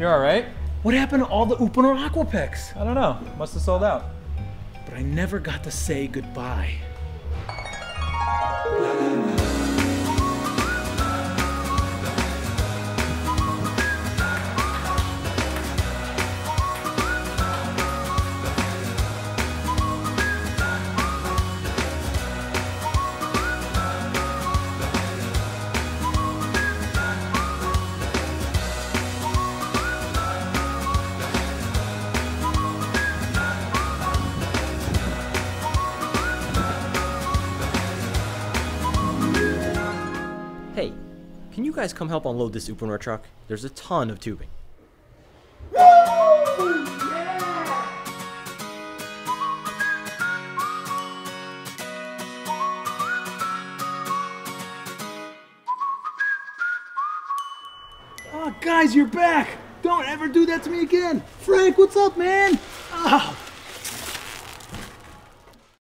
You're all right? What happened to all the Uponor Aquapex? I don't know. Must have sold out. But I never got to say goodbye. Hey, can you guys come help unload this Uponor truck? There's a ton of tubing. Oh, guys, you're back! Don't ever do that to me again! Frank, what's up, man? Oh,